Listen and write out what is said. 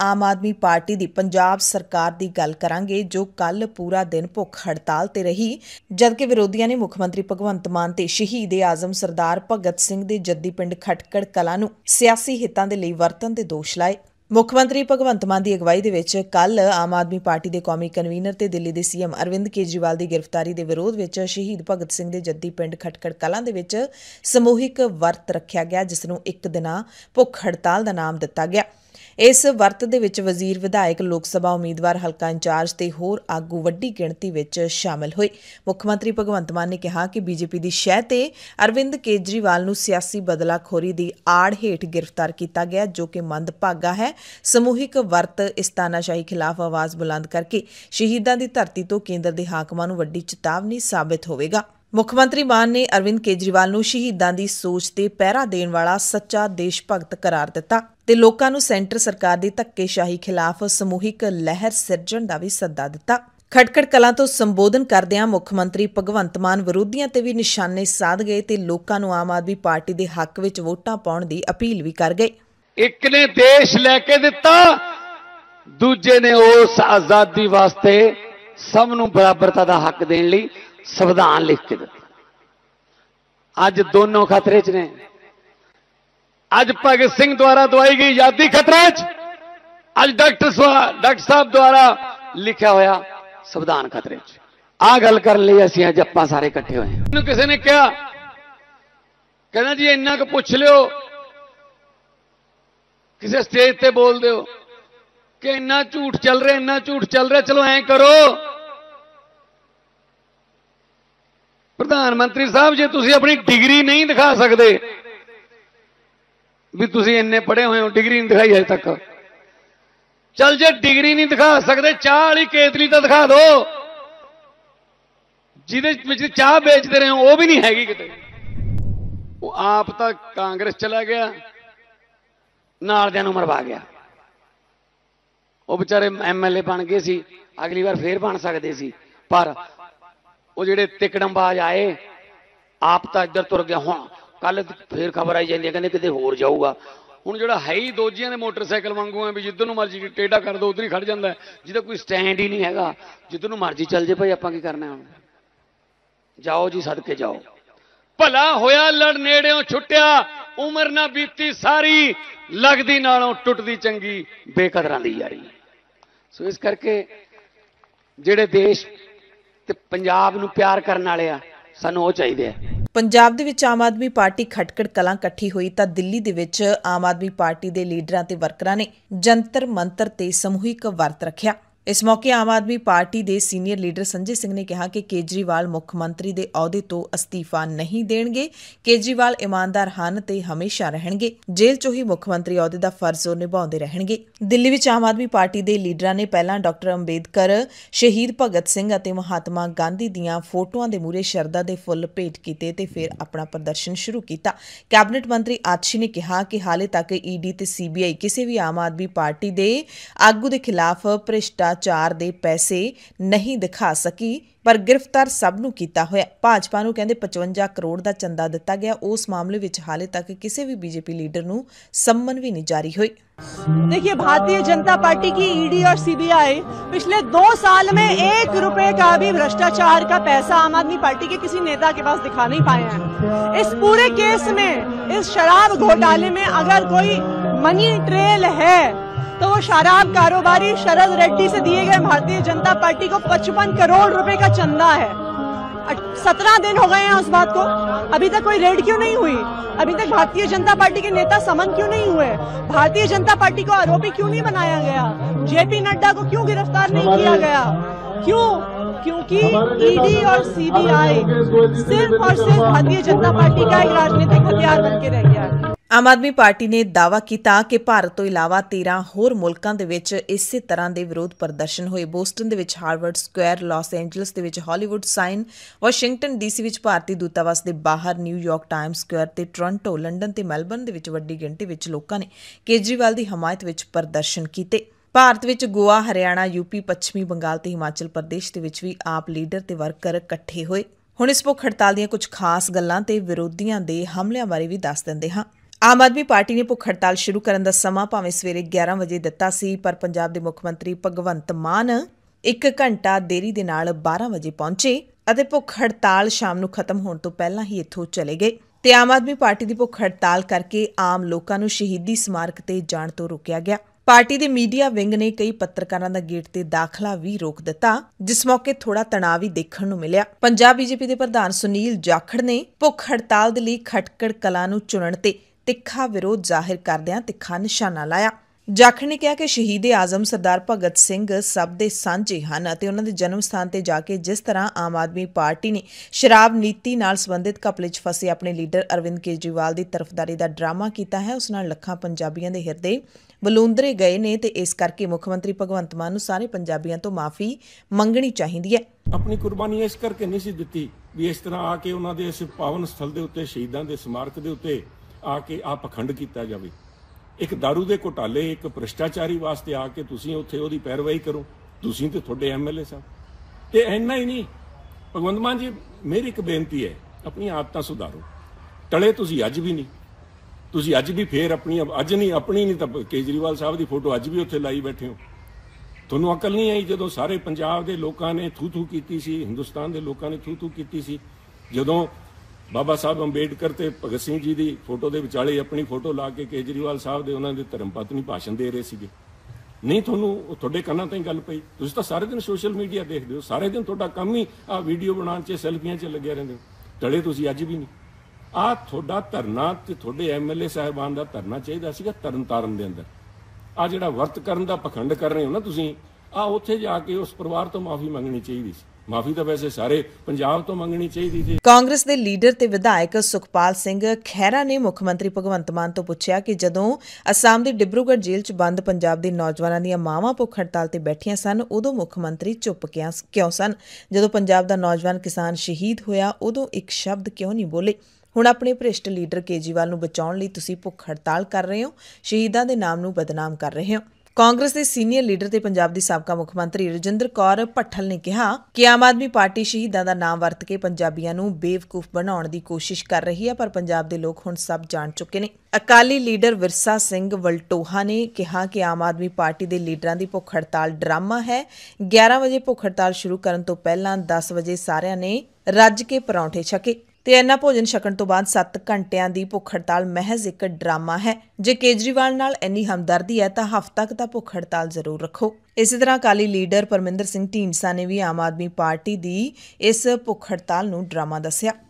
ਆਮ Aadmi party ਦੀ ਪੰਜਾਬ ਸਰਕਾਰ ਦੀ ਗੱਲ ਕਰਾਂਗੇ, ਜੋ ਕੱਲ ਪੂਰਾ ਦਿਨ ਭੁੱਖ ਹੜਤਾਲ ਤੇ ਰਹੀ। ਜਦਕਿ ਵਿਰੋਧੀਆਂ ਨੇ ਮੁੱਖ ਮੰਤਰੀ ਭਗਵੰਤ ਮਾਨ ਤੇ ਸ਼ਹੀਦ ਆਜ਼ਮ ਸਰਦਾਰ ਭਗਤ ਸਿੰਘ ਦੇ ਜੱਦੀ ਪਿੰਡ ਖਟਕੜ ਕਲਾਂ ਨੂੰ ਸਿਆਸੀ ਹਿੱਤਾਂ ਦੇ ਲਈ ਵਰਤਣ ਦੇ ਦੋਸ਼ ਲਾਏ। ਮੁੱਖ ਮੰਤਰੀ ਭਗਵੰਤ ਮਾਨ ਦੀ ਅਗਵਾਈ ਦੇ ਵਿੱਚ ਕੱਲ ਆਮ ਆਦਮੀ ਪਾਰਟੀ ਦੇ ਕੌਮੀ ਕਨਵੀਨਰ ਤੇ ਦਿੱਲੀ ਦੇ ਸੀਐਮ ਅਰਵਿੰਦ ਕੇਜਰੀਵਾਲ ਦੀ ਗ੍ਰਿਫਤਾਰੀ ਦੇ ਵਿਰੋਧ ਵਿੱਚ ਸ਼ਹੀਦ ਭਗਤ ਸਿੰਘ ਦੇ ਜੱਦੀ ਪਿੰਡ ਖਟਕੜ ਕਲਾਂ ਦੇ ਵਿੱਚ ਸਮੂਹਿਕ ਵਰਤ ਰੱਖਿਆ ਗਿਆ, ਜਿਸ ਨੂੰ ਇੱਕ ਦਿਨਾ ਭੁੱਖ ਹੜਤਾਲ ਦਾ ਨਾਮ ਦਿੱਤਾ ਗਿਆ। ਇਸ ਵਰਤ ਦੇ ਵਿੱਚ ਵਜ਼ੀਰ ਵਿਧਾਇਕ ਲੋਕ ਸਭਾ ਉਮੀਦਵਾਰ ਹਲਕਾ ਇੰਚਾਰਜ ਤੇ ਹੋਰ ਆਗੂ ਵੱਡੀ ਗਿਣਤੀ ਵਿੱਚ ਸ਼ਾਮਲ ਹੋਏ। ਮੁੱਖ ਮੰਤਰੀ ਭਗਵੰਤ ਮਾਨ ਨੇ ਕਿਹਾ ਕਿ ਬੀਜੇਪੀ ਦੀ ਸ਼ਹਿ ਤੇ ਅਰਵਿੰਦ ਕੇਜਰੀਵਾਲ ਨੂੰ ਸਿਆਸੀ ਬਦਲਾਖੋਰੀ ਦੀ ਆੜ ਹੇਠ ਗ੍ਰਿਫਤਾਰ ਕੀਤਾ ਗਿਆ, ਜੋ ਕਿ ਮੰਦਭਾਗਾ ਹੈ। ਸਮੂਹਿਕ ਵਰਤ ਇਸ ਤਾਨਾਸ਼ਾਹੀ ਖਿਲਾਫ ਆਵਾਜ਼ ਬੁਲੰਦ ਕਰਕੇ ਸ਼ਹੀਦਾਂ ਦੀ ਧਰਤੀ ਤੋਂ ਕੇਂਦਰ ਦੇ ਹਾਕਮਾਂ ਨੂੰ ਵੱਡੀ ਚੇਤਾਵਨੀ ਸਾਬਤ ਹੋਵੇਗਾ। ਮੁੱਖ ਮੰਤਰੀ ਮਾਨ ਨੇ ਅਰਵਿੰਦ ਕੇਜਰੀਵਾਲ ਨੂੰ ਸ਼ਹੀਦਾਂ ਦੀ ਸੋਚ ਤੇ ਪਹਿਰਾ ਦੇਣ ਵਾਲਾ ਸੱਚਾ ਦੇਸ਼ ਭਗਤ ਕਰਾਰ ਦਿੱਤਾ ਤੇ ਲੋਕਾਂ ਨੂੰ ਸੈਂਟਰ ਸਰਕਾਰ ਦੀ ਧੱਕੇਸ਼ਾਹੀ ਖਿਲਾਫ ਸਮੂਹਿਕ ਲਹਿਰ ਸਿਰਜਣ ਦਾ ਵੀ ਸੱਦਾ ਦਿੱਤਾ। ਖਟਕੜ ਕਲਾਂ ਤੋਂ ਸੰਬੋਧਨ ਕਰਦਿਆਂ ਮੁੱਖ ਮੰਤਰੀ ਭਗਵੰਤ ਮਾਨ ਵਿਰੋਧੀਆਂ ਤੇ ਵੀ ਨਿਸ਼ਾਨੇ ਸਾਧ ਗਏ ਤੇ ਲੋਕਾਂ ਨੂੰ ਆਮ ਆਦਮੀ ਪਾਰਟੀ ਦੇ ਹੱਕ ਵਿੱਚ ਵੋਟਾਂ ਪਾਉਣ ਦੀ ਅਪੀਲ ਵੀ ਕਰ ਗਏ। ਇੱਕ ਨੇ ਦੇਸ਼ ਲੈ ਕੇ ਦਿੱਤਾ, ਦੂਜੇ ਨੇ ਉਸ ਆਜ਼ਾਦੀ ਵਾਸਤੇ ਸਭ ਨੂੰ ਬਰਾਬਰਤਾ ਦਾ ਹੱਕ ਦੇਣ ਲਈ ਸੰਵਿਧਾਨ ਲਿਖ ਕੇ ਦਿੱਤਾ। ਅੱਜ ਦੋਨੋਂ ਖਤਰੇ 'ਚ ਨੇ। ਅੱਜ ਭਗਤ ਸਿੰਘ ਦੁਆਰਾ ਦਵਾਈ ਗਈ ਆਜ਼ਾਦੀ ਖਤਰੇ 'ਚ। ਅੱਜ ਡਾਕਟਰ ਡਾਕਟਰ ਸਾਹਿਬ ਦੁਆਰਾ ਲਿਖਿਆ ਹੋਇਆ ਸੰਵਿਧਾਨ ਖਤਰੇ 'ਚ। ਆ ਗੱਲ ਕਰਨ ਲਈ ਅਸੀਂ ਅੱਜ ਆਪਾਂ ਸਾਰੇ ਇਕੱਠੇ ਹੋਏ ਮੈਨੂੰ ਕਿਸੇ ਨੇ ਕਿਹਾ, ਕਹਿੰਦਾ ਜੀ ਇੰਨਾ ਕੁ ਪੁੱਛ ਲਿਓ। ਕਿਸੇ ਸਟੇਜ ਤੇ ਬੋਲਦੇ ਹੋ ਕਿ ਇੰਨਾ ਝੂਠ ਚੱਲ ਰਿਹਾ, ਇੰਨਾ ਝੂਠ ਚੱਲ ਰਿਹਾ, ਚਲੋ ਐਂ ਕਰੋ। ਪ੍ਰਧਾਨ ਮੰਤਰੀ ਸਾਹਿਬ, ਜੇ ਤੁਸੀਂ ਆਪਣੀ ਡਿਗਰੀ ਨਹੀਂ ਦਿਖਾ ਸਕਦੇ, ਵੀ ਤੁਸੀਂ ਇੰਨੇ ਪੜ੍ਹੇ ਹੋਏ ਹੋ, ਡਿਗਰੀ ਨਹੀਂ ਦਿਖਾਈ ਅਜੇ ਤੱਕ। ਚਲ ਜੇ ਡਿਗਰੀ ਨਹੀਂ ਦਿਖਾ ਸਕਦੇ, ਚਾਹ ਵਾਲੀ ਕੇਤਲੀ ਤਾਂ ਦਿਖਾ ਦਿਓ ਜਿਹਦੇ ਵਿੱਚ ਚਾਹ ਵੇਚਦੇ ਰਹੇ ਹੋ, ਉਹ ਵੀ ਨਹੀਂ ਹੈਗੀ ਕਿਤੇ। ਉਹ ਆਪ ਤਾਂ ਕਾਂਗਰਸ ਚਲਾ ਗਿਆ, ਨਾਲ ਦਿਆਂ ਨੂੰ ਮਰਵਾ ਗਿਆ। ਉਹ ਵਿਚਾਰੇ ਐਮਐਲਏ ਬਣ ਗਏ ਸੀ, ਅਗਲੀ ਵਾਰ ਫੇਰ ਬਣ ਸਕਦੇ ਸੀ। ਪਰ ਉਹ ਜਿਹੜੇ ਤਿਕੜੰਬਾਜ਼ ਆਏ, ਆਪ ਤਾਂ ਇੱਧਰ ਤੁਰ ਗਿਆ, ਹੁਣ ਕੱਲ ਫੇਰ ਖਬਰ ਆਈ ਜਾਂਦੀ ਹੈ, ਕਹਿੰਦੇ ਕਿਤੇ ਹੋਰ ਜਾਊਗਾ। ਹੁਣ ਜਿਹੜਾ ਹੈ ਹੀ ਦੋਜੀਆਂ ਦੇ ਮੋਟਰਸਾਈਕਲ ਵਾਂਗੂ ਆ ਵੀ ਜਿੱਧਰ ਨੂੰ ਮਰਜ਼ੀ ਟੇਡਾ ਕਰ ਦੋ, ਉਧਰ ਹੀ ਖੜ ਜਾਂਦਾ ਜਿਹਦਾ ਕੋਈ ਸਟੈਂਡ ਹੀ ਨਹੀਂ ਹੈਗਾ, ਜਿੱਧਰ ਨੂੰ ਮਰਜ਼ੀ ਚੱਲ ਜੇ ਭਾਈ, ਆਪਾਂ ਕੀ ਕਰਨਾ ਹੁਣ? ਜਾਓ ਜੀ, ਸਦਕੇ ਜਾਓ। ਭਲਾ ਹੋਇਆ ਲੜ ਨੇੜਿਓਂ ਛੁੱਟਿਆ, ਉਮਰ ਨਾ ਬੀਤੀ ਸਾਰੀ, ਲੱਗਦੀ ਨਾਲੋਂ ਟੁੱਟਦੀ ਚੰਗੀ, ਬੇਕਦਰਾਂ ਦੀ ਯਾਰੀ। ਸੋ ਇਸ ਕਰਕੇ ਜਿਹੜੇ ਦੇਸ਼ ਤੇ ਪੰਜਾਬ ਨੂੰ ਪਿਆਰ ਕਰਨ ਵਾਲੇ ਆ, ਸਾਨੂੰ ਉਹ ਚਾਹੀਦੇ ਆ। ਪੰਜਾਬ ਦੇ ਵਿੱਚ ਆਮ ਆਦਮੀ ਪਾਰਟੀ ਖਟਕੜ ਕਲਾਂ ਇਕੱਠੀ ਹੋਈ ਤਾਂ ਦਿੱਲੀ ਦੇ ਵਿੱਚ ਆਮ ਆਦਮੀ ਪਾਰਟੀ ਦੇ ਲੀਡਰਾਂ ਤੇ ਵਰਕਰਾਂ ਨੇ ਜੰਤਰ ਮੰਤਰ ਤੇ ਸਮੂਹਿਕ ਵਰਤ ਰੱਖਿਆ। ਇਸ ਮੌਕੇ ਆਮ ਆਦਮੀ ਪਾਰਟੀ ਦੇ ਸੀਨੀਅਰ ਲੀਡਰ ਸੰਜੇ ਸਿੰਘ ਨੇ ਕਿਹਾ ਕਿ ਕੇਜਰੀਵਾਲ ਮੁੱਖ ਮੰਤਰੀ ਦੇ ਅਹੁਦੇ ਤੋਂ ਅਸਤੀਫਾ ਨਹੀਂ ਦੇਣਗੇ। ਕੇਜਰੀਵਾਲ ਇਮਾਨਦਾਰ ਹਨ ਤੇ ਹਮੇਸ਼ਾ ਰਹਿਣਗੇ। ਜੇਲ੍ਹ 'ਚੋਂ ਹੀ ਮੁੱਖ ਮੰਤਰੀ ਅਹੁਦੇ ਦਾ ਫਰਜ਼ ਉਹ ਨਿਭਾਉਂਦੇ ਰਹਿਣਗੇ। ਦਿੱਲੀ ਵਿੱਚ ਆਮ ਆਦਮੀ ਪਾਰਟੀ ਦੇ ਲੀਡਰਾਂ ਨੇ ਪਹਿਲਾਂ ਡਾਕਟਰ ਅੰਬੇਦਕਰ, ਸ਼ਹੀਦ ਭਗਤ ਸਿੰਘ ਅਤੇ ਮਹਾਤਮਾ ਗਾਂਧੀ ਦੀਆਂ ਫੋਟੋਆਂ ਦੇ ਮੂਰੇ ਸ਼ਰਧਾ ਦੇ ਫੁੱਲ ਭੇਟ ਕੀਤੇ ਤੇ ਫਿਰ ਆਪਣਾ ਪ੍ਰਦਰਸ਼ਨ ਸ਼ੁਰੂ ਕੀਤਾ। ਕੈਬਨਿਟ ਮੰਤਰੀ ਆਤਸ਼ੀ ਨੇ ਕਿਹਾ ਕਿ ਹਾਲੇ ਤੱਕ ਈਡੀ ਤੇ ਸੀਬੀਆਈ ਕਿਸੇ ਵੀ ਆਮ ਆਦਮੀ ਪਾਰਟੀ ਦੇ ਆਗੂ ਦੇ ਖਿਲਾਫ ਭ੍ਰਿਸ਼ਟਾਚਾਰ ਭ੍ਰਿਸ਼ਟਾਚਾਰ ਦੇ ਪੈਸੇ ਨਹੀਂ ਦਿਖਾ ਸਕੀ ਪਰ ਗ੍ਰਿਫਤਾਰ ਸਭ ਨੂੰ ਕੀਤਾ ਹੋਇਆ ਭਾਜਪਾ ਨੂੰ ਕਹਿੰਦੇ 55 ਕਰੋੜ ਦਾ ਚੰਦਾ ਦਿੱਤਾ ਗਿਆ ਉਸ ਮਾਮਲੇ ਵਿੱਚ ਹਾਲੇ ਤੱਕ ਕਿਸੇ ਵੀ ਬੀਜੇਪੀ ਲੀਡਰ ਨੂੰ ਸੰਮਨ ਵੀ ਨਹੀਂ ਜਾਰੀ ਹੋਈ देखिए भारतीय जनता पार्टी की ईडी और सीबीआई पिछले दो साल में एक रुपए का भी भ्रष्टाचार का पैसा आम आदमी पार्टी के किसी नेता के पास दिखा नहीं पाए हैं इस पूरे केस में इस शराब घोटाले में अगर कोई मनी ट्रेल है तो वो शराब कारोबारी शरद रेड्डी से दिए गए भारतीय जनता पार्टी को 55 करोड़ रुपए का चंदा है। सत्रह दिन हो गए हैं उस बात को। अभी तक कोई रेड क्यों नहीं हुई? अभी तक भारतीय जनता पार्टी के नेता समन क्यों नहीं हुए? भारतीय जनता पार्टी को आरोपी क्यों नहीं बनाया गया? जेपी नड्डा को क्यों गिरफ़्तार नहीं किया गया? क्यों? क्योंकि ईडी और सीबीआई सिर्फ़ और सिर्फ़ भारतीय जनता पार्टी का एक राजनीतिक हथियार बन के रह गया है। ਆਮ ਆਦਮੀ ਪਾਰਟੀ ਨੇ ਦਾਅਵਾ ਕੀਤਾ ਕਿ ਭਾਰਤ ਤੋਂ ਇਲਾਵਾ 13 ਹੋਰ ਮੁਲਕਾਂ ਦੇ ਵਿੱਚ ਇਸੇ ਤਰ੍ਹਾਂ ਦੇ ਵਿਰੋਧ ਪ੍ਰਦਰਸ਼ਨ ਹੋਏ। ਬੋਸਟਨ ਦੇ ਵਿੱਚ ਹਾਰਵਰਡ ਸਕੁਅਰ ਲਾਸ ਐਂਜਲਸ ਦੇ ਵਿੱਚ ਹਾਲੀਵੁੱਡ ਸਾਈਨ, ਵਾਸ਼ਿੰਗਟਨ ਡੀਸੀ ਵਿੱਚ ਭਾਰਤੀ ਦੂਤਾਵਾਸ ਦੇ ਬਾਹਰ ਨਿਊਯਾਰਕ ਟਾਈਮ ਸਕੁਆਇਰ ਤੇ ਟੋਰਾਂਟੋ, ਲੰਡਨ ਤੇ ਮੈਲਬਰਨ ਦੇ ਵਿੱਚ ਵੱਡੀ ਗਿਣਤੀ ਵਿੱਚ ਲੋਕਾਂ ਨੇ ਕੇਜਰੀਵਾਲ ਦੀ ਹਮਾਇਤ ਵਿੱਚ ਪ੍ਰਦਰਸ਼ਨ ਕੀਤੇ। ਭਾਰਤ ਵਿੱਚ ਗੋਆ, ਹਰਿਆਣਾ ਯੂਪੀ ਪੱਛਮੀ ਬੰਗਾਲ ਤੇ ਹਿਮਾਚਲ ਪ੍ਰਦੇਸ਼ ਦੇ ਵਿੱਚ ਵੀ ਆਪ ਲੀਡਰ ਤੇ ਵਰਕਰ ਇਕੱਠੇ ਹੋਏ। ਹੁਣ ਇਸ ਭੁੱਖ ਹੜਤਾਲ ਦੀਆਂ ਕੁਝ ਖਾਸ ਗੱਲਾਂ ਤੇ ਵਿਰੋਧੀਆਂ ਦੇ ਹਮਲਿਆਂ ਬਾਰੇ ਵੀ ਦੱਸ ਦਿੰਦੇ ਹਾਂ। ਆਮ ਆਦਮੀ ਪਾਰਟੀ ਨੇ ਭੁੱਖ ਹੜਤਾਲ ਸ਼ੁਰੂ ਕਰਨ ਦਾ ਸਮਾਂ ਭਾਵੇਂ ਸਵੇਰੇ 11 ਵਜੇ ਦਿੱਤਾ ਸੀ, ਪਰ ਪੰਜਾਬ ਦੇ ਮੁੱਖ ਮੰਤਰੀ ਭਗਵੰਤ ਮਾਨ 1 ਘੰਟਾ ਦੇਰੀ ਦੇ ਨਾਲ 12 ਵਜੇ ਪਹੁੰਚੇ ਅਤੇ ਭੁੱਖ ਹੜਤਾਲ ਸ਼ਾਮ ਨੂੰ ਖਤਮ ਹੋਣ ਤੋਂ ਪਹਿਲਾਂ ਹੀ ਇੱਥੋਂ ਚਲੇ ਗਏ। ਤੇ ਆਮ ਆਦਮੀ ਪਾਰਟੀ ਦੀ ਭੁੱਖ ਹੜਤਾਲ ਕਰਕੇ ਆਮ ਲੋਕਾਂ ਨੂੰ ਸ਼ਹੀਦੀ ਸਮਾਰਕ ਤੇ ਜਾਣ ਤੋਂ ਰੋਕਿਆ ਗਿਆ। ਪਾਰਟੀ ਦੇ ਮੀਡੀਆ ਵਿੰਗ ਨੇ ਕਈ ਪੱਤਰਕਾਰਾਂ ਦਾ ਗੇਟ ਤੇ ਦਾਖਲਾ ਵੀ ਰੋਕ ਦਿੱਤਾ, ਜਿਸ ਮੌਕੇ ਥੋੜਾ ਤਣਾਅ ਵੀ ਦੇਖਣ ਨੂੰ ਮਿਲਿਆ। ਪੰਜਾਬ ਬੀਜੇਪੀ ਦੇ ਪ੍ਰਧਾਨ ਸੁਨੀਲ ਜਾਖੜ ਨੇ ਭੁੱਖ ਹੜਤਾਲ ਦੇ ਲਈ ਖਟਕੜ ਕਲਾ ਨੂੰ ਚੁਣਨ ਤੇ ਤਿੱਖਾ ਵਿਰੋਧ ਜ਼ਾਹਿਰ ਕਰਦਿਆਂ ਤਿੱਖਾ ਨਿਸ਼ਾਨਾ ਲਾਇਆ। ਜਾਖੜ ਨੇ ਕਿਹਾ ਕਿ ਸ਼ਹੀਦ ਆਜ਼ਮ ਸਰਦਾਰ ਭਗਤ ਸਿੰਘ ਸਭ ਦੇ ਸਾਂਝੇ ਹਨ ਅਤੇ ਉਹਨਾਂ ਦੇ ਜਨਮ ਸਥਾਨ ਤੇ ਜਾ ਕੇ ਜਿਸ ਤਰ੍ਹਾਂ ਆਮ ਆਦਮੀ ਪਾਰਟੀ ਨੇ ਸ਼ਰਾਬ ਨੀਤੀ ਨਾਲ ਸੰਬੰਧਿਤ ਕਪਲੇ 'ਚ ਫਸੇ ਆਪਣੇ ਲੀਡਰ ਅਰਵਿੰਦ ਕੇਜਰੀਵਾਲ ਦੀ ਤਰਫਦਾਰੀ ਦਾ ਡਰਾਮਾ ਕੀਤਾ ਹੈ, ਉਸ ਨਾਲ ਲੱਖਾਂ ਪੰਜਾਬੀਆਂ ਦੇ ਹਿਰਦੇ ਬਲੂੰਦਰੇ ਗਏ ਨੇ ਤੇ ਇਸ ਕਰਕੇ ਮੁੱਖ ਮੰਤਰੀ ਭਗਵੰਤ ਮਾਨ ਨੂੰ ਸਾਰੇ ਪੰਜਾਬੀਆਂ ਤੋਂ ਮਾਫੀ ਮੰਗਣੀ ਚਾਹੀਦੀ ਹੈ। ਆਪਣੀ ਕੁਰਬਾਨੀ ਇਸ ਕਰਕੇ ਨਹੀਂ ਸੀ ਦਿੱਤੀ ਵੀ ਇਸ ਤਰ੍ਹਾਂ ਆ ਕੇ ਉਹਨਾਂ ਦੇ ਇਸ ਪਾਵਨ ਸਥਲ ਦੇ ਉੱਤੇ, ਸ਼ਹੀਦਾਂ ਦੇ ਸਮਾਰਕ ਦੇ ਉੱਤੇ ਆ ਕੇ ਆ ਪਖੰਡ ਕੀਤਾ ਜਾਵੇ। ਇੱਕ दारू ਦੇ ਘੁਟਾਲੇ, ਇੱਕ ਭ੍ਰਿਸ਼ਟਾਚਾਰੀ ਵਾਸਤੇ ਆ ਕੇ ਤੁਸੀਂ ਉੱਥੇ ਉਹਦੀ ਪੈਰਵਾਈ ਕਰੋ। ਤੁਸੀਂ ਤੇ ਤੁਹਾਡੇ ਐਮਐਲਏ ਸਾਹਿਬ। ਤੇ ਇੰਨਾ ਹੀ ਨਹੀਂ। ਭਗਵੰਤ ਮਾਨ ਜੀ, ਮੇਰੀ ਇੱਕ ਬੇਨਤੀ ਹੈ ਆਪਣੀਆਂ ਆਦਤਾਂ ਸੁਧਾਰੋ। ਟਲੇ ਤੁਸੀਂ ਅੱਜ ਵੀ ਨਹੀਂ। ਤੁਸੀਂ ਅੱਜ ਵੀ ਫੇਰ ਆਪਣੀ, ਅੱਜ ਨਹੀਂ, ਆਪਣੀ ਨਹੀਂ ਤਾਂ ਕੇਜਰੀਵਾਲ ਸਾਹਿਬ ਦੀ ਫੋਟੋ ਅੱਜ ਵੀ ਉੱਥੇ ਲਾਈ ਬੈਠੇ ਹੋ। ਤੁਹਾਨੂੰ ਅਕਲ ਨਹੀਂ ਆਈ ਜਦੋਂ ਸਾਰੇ ਪੰਜਾਬ ਦੇ ਲੋਕਾਂ ਨੇ ਥੂ ਥੂ ਕੀਤੀ ਸੀ, ਹਿੰਦੁਸਤਾਨ ਦੇ ਲੋਕਾਂ ਨੇ ਥੂ ਥੂ ਕੀਤੀ ਸੀ। ਜਦੋਂ ਬਾਬਾ ਸਾਹਿਬ ਅੰਬੇਡਕਰ ਤੇ ਭਗਤ ਸਿੰਘ ਜੀ ਦੀ ਫੋਟੋ ਦੇ ਵਿਚਾਲੇ ਆਪਣੀ ਫੋਟੋ ਲਾ ਕੇ ਕੇਜਰੀਵਾਲ ਸਾਹਿਬ ਦੇ ਉਹਨਾਂ ਦੇ ਧਰਮ ਪਤਨੀ ਭਾਸ਼ਣ ਦੇ ਰਹੇ ਸੀਗੇ। ਨਹੀਂ, ਤੁਹਾਨੂੰ ਤੁਹਾਡੇ ਕੰਨਾਂ ਤੇ ਹੀ ਗੱਲ ਪਈ। ਤੁਸੀਂ ਤਾਂ ਸਾਰੇ ਦਿਨ ਸੋਸ਼ਲ ਮੀਡੀਆ ਦੇਖਦੇ ਹੋ। ਸਾਰੇ ਦਿਨ ਤੁਹਾਡਾ ਕੰਮ ਹੀ ਆ ਵੀਡੀਓ ਬਣਾਉਣ 'ਚ, ਸੈਲਫੀਆਂ 'ਚ ਲੱਗਿਆ ਰਹਿੰਦੇ ਹੋ। ਟਲੇ ਤੁਸੀਂ ਅੱਜ ਵੀ ਨਹੀਂ। ਆ ਤੁਹਾਡਾ ਧਰਨਾ ਤੇ ਤੁਹਾਡੇ ਐਮਐਲਏ ਸਾਹਿਬਾਨ ਦਾ ਧਰਨਾ ਚਾਹੀਦਾ ਸੀਗਾ ਤਰਨਤਾਰਨ ਦੇ ਅੰਦਰ। ਆ ਜਿਹੜਾ ਵਰਤ ਕਰਨ ਦਾ ਪਖੰਡ ਕਰ ਰਹੇ ਹੋ ਨਾ ਤੁਸੀਂ, ਆ ਉੱਥੇ ਜਾ ਕੇ ਉਸ ਪਰਿਵਾਰ ਤੋਂ ਮਾਫੀ ਮੰਗਣੀ ਚਾਹੀਦੀ ਸੀ। ਮਾਫੀ ਤਾਂ ਵੈਸੇ ਸਾਰੇ ਪੰਜਾਬ ਤੋਂ ਮੰਗਣੀ ਚਾਹੀਦੀ ਸੀ ਕਾਂਗਰਸ ਦੇ ਲੀਡਰ ਤੇ ਵਿਧਾਇਕ ਸੁਖਪਾਲ ਸਿੰਘ ਖਹਿਰਾ ਨੇ ਮੁੱਖ ਮੰਤਰੀ ਭਗਵੰਤ ਮਾਨ ਤੋਂ ਪੁੱਛਿਆ ਕਿ ਜਦੋਂ ਅਸਾਮ ਦੀ ਡਿਬਰੂਗੜ੍ਹ ਜੇਲ੍ਹ 'ਚ ਬੰਦ ਪੰਜਾਬ ਦੇ ਨੌਜਵਾਨਾਂ ਦੀਆਂ ਮਾਵਾਂ ਭੁੱਖ ਹੜਤਾਲ ਤੇ ਬੈਠੀਆਂ ਸਨ, ਉਦੋਂ ਮੁੱਖ ਮੰਤਰੀ ਚੁੱਪ ਕਿਉਂ ਸਨ? ਜਦੋਂ ਪੰਜਾਬ ਦਾ ਨੌਜਵਾਨ ਕਿਸਾਨ ਸ਼ਹੀਦ ਹੋਇਆ, ਉਦੋਂ ਇੱਕ ਸ਼ਬਦ ਕਿਉਂ ਨਹੀਂ ਬੋਲੇ? ਹੁਣ ਆਪਣੇ ਭ੍ਰਿਸ਼ਟ ਲੀਡਰ ਕੇਜੀਵਾਲ ਨੂੰ ਬਚਾਉਣ ਲਈ ਤੁਸੀਂ ਭੁੱਖ ਹੜਤਾਲ ਕਰ ਰਹੇ ਹੋ, ਸ਼ਹੀਦਾਂ ਦੇ ਨਾਮ ਨੂੰ ਬਦਨਾਮ ਕਰ ਰਹੇ ਹੋ। ਕਾਂਗਰਸ ਦੇ ਸੀਨੀਅਰ ਲੀਡਰ ਤੇ ਪੰਜਾਬ ਦੀ ਸਾਬਕਾ ਮੁੱਖ ਮੰਤਰੀ ਰਜਿੰਦਰ ਕੌਰ ਭੱਠਲ ਨੇ ਕਿਹਾ ਕਿ ਆਮ ਆਦਮੀ ਪਾਰਟੀ ਸ਼ਹੀਦਾਂ ਦਾ ਨਾਮ ਵਰਤ ਕੇ ਪੰਜਾਬੀਆਂ ਨੂੰ ਬੇਵਕੂਫ ਬਣਾਉਣ ਦੀ ਕੋਸ਼ਿਸ਼ ਕਰ ਰਹੀ ਹੈ, ਪਰ ਪੰਜਾਬ ਦੇ ਲੋਕ ਹੁਣ ਸਭ ਜਾਣ ਚੁੱਕੇ ਨੇ। ਅਕਾਲੀ ਲੀਡਰ ਵਿਰਸਾ ਸਿੰਘ ਵਲਟੋਹਾ ਨੇ ਕਿਹਾ ਕਿ ਆਮ ਆਦਮੀ ਪਾਰਟੀ ਦੇ ਲੀਡਰਾਂ ਦੀ ਭੁੱਖ ਹੜਤਾਲ ਡਰਾਮਾ ਹੈ। 11 ਵਜੇ ਭੁੱਖ ਹੜਤਾਲ ਸ਼ੁਰੂ ਕਰਨ ਤੋਂ ਪਹਿਲਾਂ 10 ਵਜੇ ਸਾਰਿਆਂ ਨੇ ਰੱਜ ਕੇ ਪਰੌਂਠੇ ਛਕੇ। ਤੇ ਇੰਨਾ ਭੋਜਨ ਛਕਣ ਤੋਂ ਬਾਅਦ 7 ਘੰਟਿਆਂ ਦੀ ਭੁੱਖ ਹੜਤਾਲ ਮਹਿਜ਼ ਇੱਕ ਡਰਾਮਾ ਹੈ। ਜੇ ਕੇਜਰੀਵਾਲ ਨਾਲ ਇੰਨੀ ਹਮਦਰਦੀ ਹੈ ਤਾਂ ਹਫ਼ਤਾ ਤੱਕ ਤਾਂ ਭੁੱਖ ਹੜਤਾਲ ਜ਼ਰੂਰ ਰੱਖੋ। ਇਸੇ ਤਰ੍ਹਾਂ ਅਕਾਲੀ ਲੀਡਰ ਪਰਮਿੰਦਰ ਸਿੰਘ ਢੀਂਡਸਾ ਨੇ ਵੀ ਆਮ ਆਦਮੀ ਪਾਰਟੀ ਦੀ ਇਸ ਭੁੱਖ ਹੜਤਾਲ ਨੂੰ ਡਰਾਮਾ ਦੱਸਿਆ।